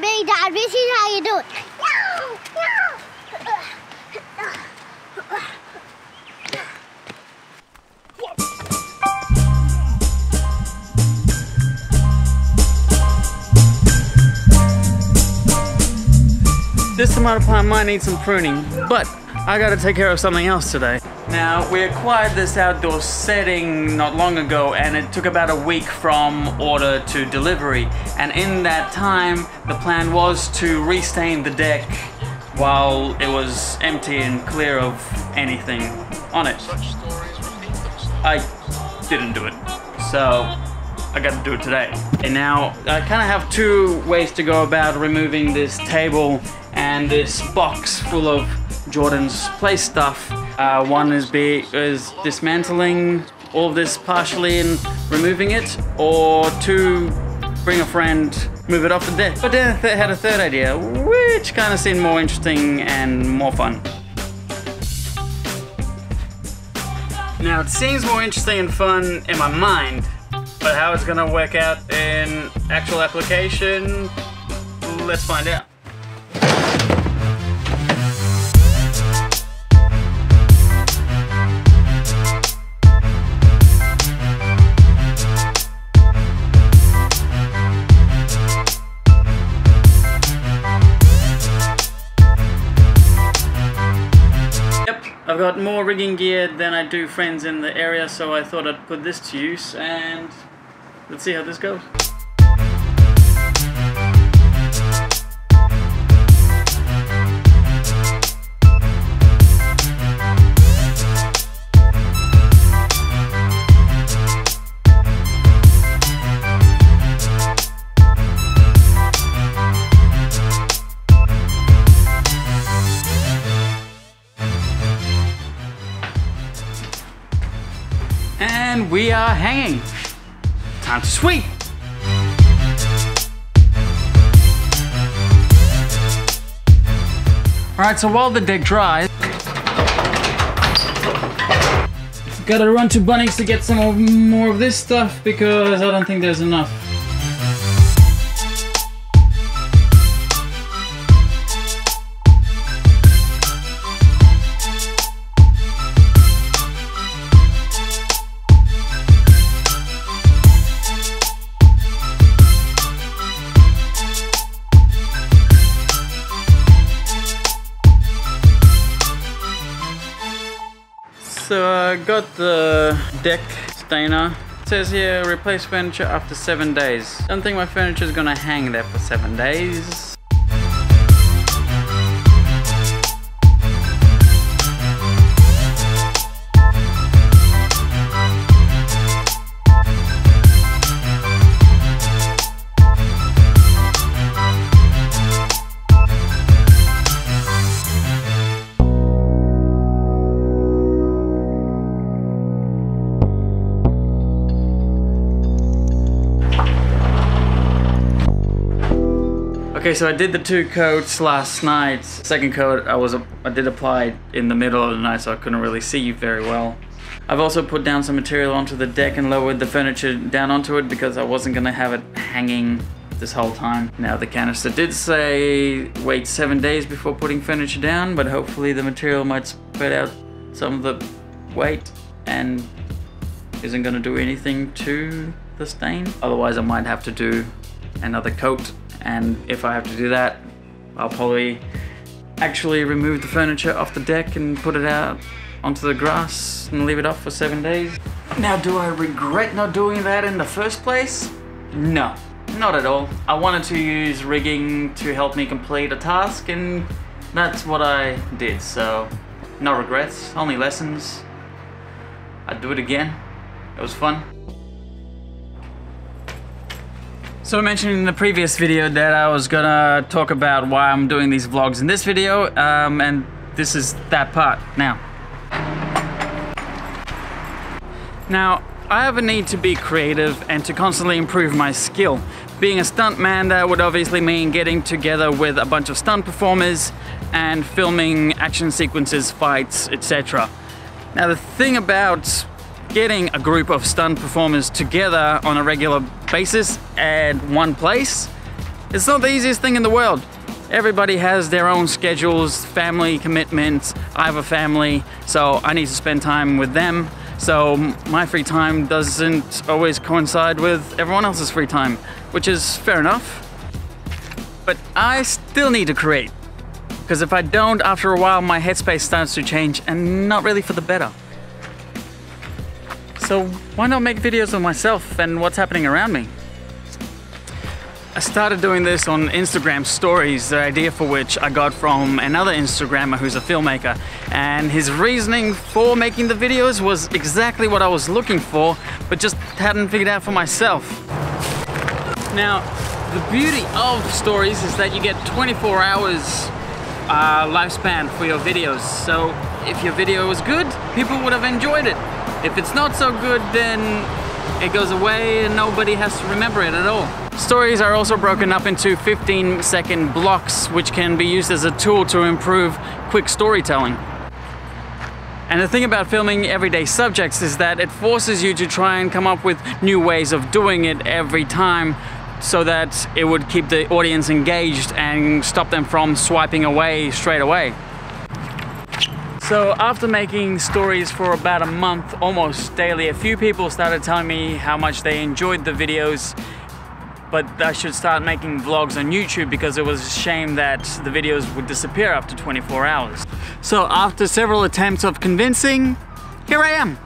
Me, Dad. This is how you do it. This tomato plant might need some pruning, but I gotta take care of something else today. Now, we acquired this outdoor setting not long ago and it took about a week from order to delivery. And in that time, the plan was to restain the deck while it was empty and clear of anything on it. I didn't do it, so I gotta do it today. And now, I kinda have two ways to go about removing this table and this box full of Jordan's play stuff. Uh, one is be is dismantling all of this partially and removing it, or two, bring a friend, move it off the deck. But then I had a third idea, which kind of seemed more interesting and more fun. Now it seems more interesting and fun in my mind, but how it's gonna work out in actual application, let's find out. Got more rigging gear than I do friends in the area, so I thought I'd put this to use and let's see how this goes. And we are hanging. Time to sweep. All right, so while the deck dries, gotta run to Bunnings to get some more of this stuff because I don't think there's enough. So I got the deck stainer. It says here replace furniture after seven days. Don't think my furniture is gonna hang there for seven days. Okay, so I did the two coats last night. Second coat, I was I did apply in the middle of the night, so I couldn't really see you very well. I've also put down some material onto the deck and lowered the furniture down onto it because I wasn't gonna have it hanging this whole time. Now the canister did say wait seven days before putting furniture down, but hopefully the material might spread out some of the weight and isn't gonna do anything to the stain. Otherwise I might have to do another coat and if I have to do that I'll probably actually remove the furniture off the deck and put it out onto the grass and leave it off for seven days. Now do I regret not doing that in the first place? No, not at all. I wanted to use rigging to help me complete a task and that's what I did so no regrets, only lessons. I'd do it again. It was fun. So I mentioned in the previous video that I was gonna talk about why I'm doing these vlogs in this video, um, and this is that part now. Now, I have a need to be creative and to constantly improve my skill. Being a stuntman, that would obviously mean getting together with a bunch of stunt performers and filming action sequences, fights, etc. Now the thing about getting a group of stunt performers together on a regular basis at one place It's not the easiest thing in the world. Everybody has their own schedules, family commitments. I have a family, so I need to spend time with them. So my free time doesn't always coincide with everyone else's free time, which is fair enough. But I still need to create. Because if I don't, after a while, my headspace starts to change and not really for the better. So why not make videos of myself and what's happening around me? I started doing this on Instagram stories, the idea for which I got from another Instagrammer who's a filmmaker. And his reasoning for making the videos was exactly what I was looking for, but just hadn't figured out for myself. Now, the beauty of stories is that you get 24 hours uh, lifespan for your videos. So if your video is good, people would have enjoyed it. If it's not so good, then it goes away and nobody has to remember it at all. Stories are also broken up into 15 second blocks, which can be used as a tool to improve quick storytelling. And the thing about filming everyday subjects is that it forces you to try and come up with new ways of doing it every time so that it would keep the audience engaged and stop them from swiping away straight away. So after making stories for about a month, almost daily, a few people started telling me how much they enjoyed the videos but I should start making vlogs on YouTube because it was a shame that the videos would disappear after 24 hours. So after several attempts of convincing, here I am.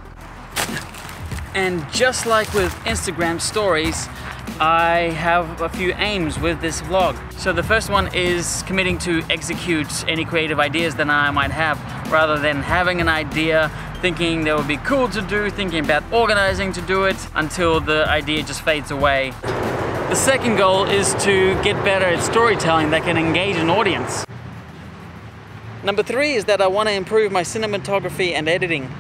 And just like with Instagram stories, I have a few aims with this vlog. So the first one is committing to execute any creative ideas that I might have rather than having an idea thinking that would be cool to do, thinking about organizing to do it until the idea just fades away. The second goal is to get better at storytelling that can engage an audience. Number three is that I want to improve my cinematography and editing.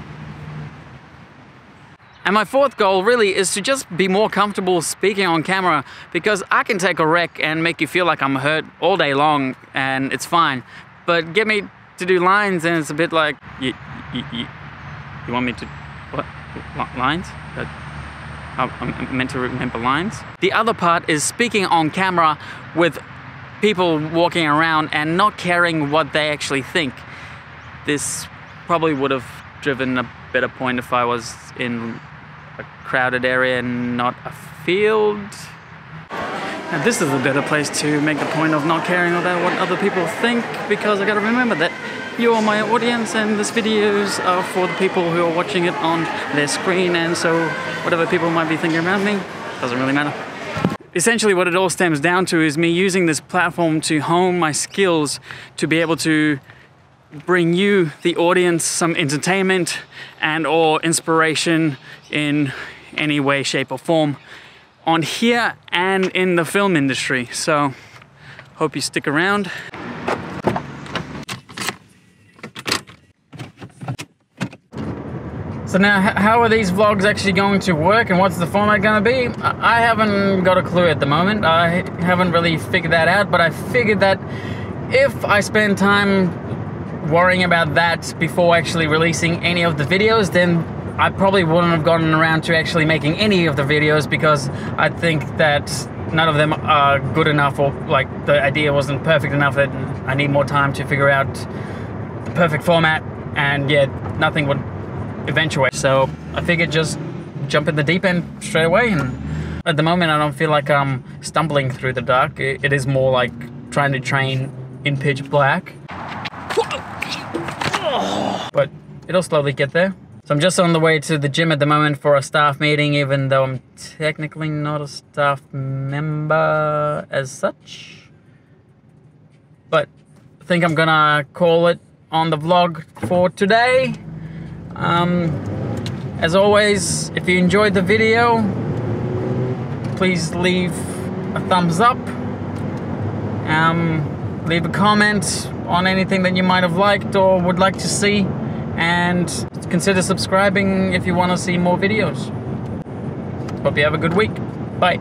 And my fourth goal really is to just be more comfortable speaking on camera because I can take a wreck and make you feel like I'm hurt all day long and it's fine. But get me to do lines and it's a bit like, you, you, you, you want me to, what, lines? I'm meant to remember lines. The other part is speaking on camera with people walking around and not caring what they actually think. This probably would have driven a better point if I was in a crowded area and not a field. And this is a better place to make the point of not caring about what other people think because I gotta remember that you are my audience and this videos are for the people who are watching it on their screen and so whatever people might be thinking around me doesn't really matter. Essentially what it all stems down to is me using this platform to hone my skills to be able to bring you, the audience, some entertainment and or inspiration in any way, shape or form on here and in the film industry. So hope you stick around. So now, how are these vlogs actually going to work and what's the format going to be? I haven't got a clue at the moment. I haven't really figured that out, but I figured that if I spend time worrying about that before actually releasing any of the videos, then I probably wouldn't have gotten around to actually making any of the videos because I think that none of them are good enough or like the idea wasn't perfect enough that I need more time to figure out the perfect format and yeah, nothing would eventuate. So I figured just jump in the deep end straight away. And at the moment, I don't feel like I'm stumbling through the dark. it is more like trying to train in pitch black. It'll slowly get there. So I'm just on the way to the gym at the moment for a staff meeting, even though I'm technically not a staff member as such. But I think I'm gonna call it on the vlog for today. Um, as always, if you enjoyed the video, please leave a thumbs up. Um, leave a comment on anything that you might have liked or would like to see. And consider subscribing if you want to see more videos. Hope you have a good week. Bye.